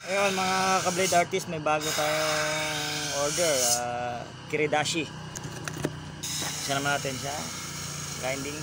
Ayun mga ka-blade artist, may bago tayong order. Uh, Kiridashi. Isa naman natin siya. Grinding.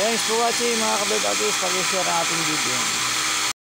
Thanks for watching mga ka-blade artist. Pag-share ang ating video.